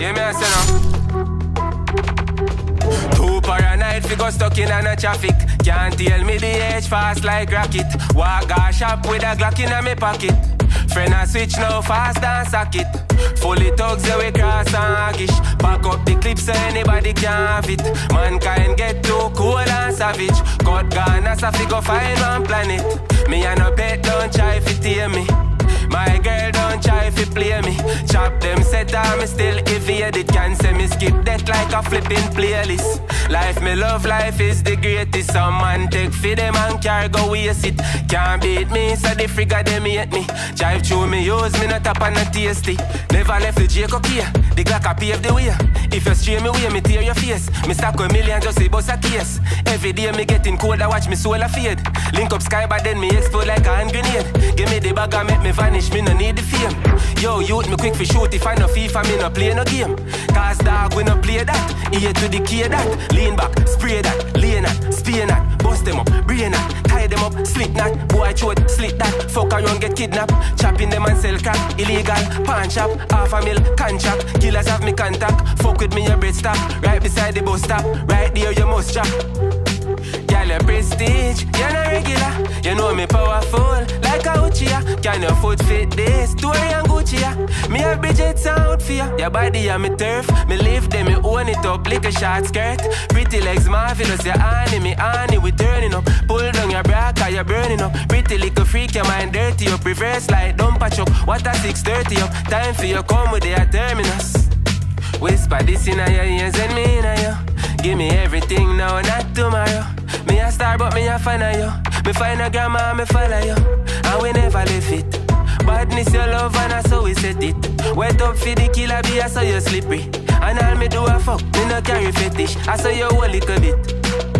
Yeah, me I say now. Too paranoid fi go stuck in a traffic. Can't tell me the age fast like rocket. Walk a shop with a Glock in a me pocket. Friend a switch now fast and socket. Fully thugs yeah we cross and haggish. Pack up the clip so anybody can have it. Mankind get too cool and savage. Cut gun as a figure find one planet. Me and no pet don't try fi tear me. My girl don't try fi play me. Chop them set on me still evade it. Can say me skip that like a flipping playlist. Life me love life is the greatest. Some man take fi them and carry go waste it. Can't beat me so the figure them hate me. Drive through me use me not tap and not tasty. Never left the Jacob here. The Glock a pave the way. If you stray me way, me tear your face. Me stack a million just say bust a case. Every day me getting cold, I watch me soul a fade. Link up sky, but then me explode like a hand grenade. Give me the bag and make me vanish, me no need the fame. Yo, youth, me quick for shoot if I no FIFA, me no play no game. Cause dog, we no play that. Ear to the key that. Lean back, spray that, lean that, spear that. Bust them up, brain that, tie them up, slip that. Boy, throat, slit that. Fuck around, get kidnapped. Chopping them and sell crack. Illegal, pawn shop, half a mil, contract. Killers have me contact. Fuck with me, your bread stop. Right beside the bus stop. Right there, you must drop. Girl, your prestige, you're not regular. You know me powerful, like a Uchiha. Can your foot fit this? Tory and Yeah. Me a Bridget out for ya. Your body and me turf. Me lift them, me own it up like a short skirt. Pretty legs marvelous, your honey, me honey, we turning up. Pull down your bra, cause you're burning up. Pretty little freak, your mind dirty up. Reverse like dump a chuck. What a 630 up. Time for you come with the terminus. Whisper this in your ears and me in your Give me everything now, not tomorrow. Me a star, but me a fan of you. Me find a grandma, me follow you. And we never leave it. Badness your love and I so we set it. Wet up for the killer, be I saw you slippery. And all me do a fuck, me no carry fetish. I saw you a little bit.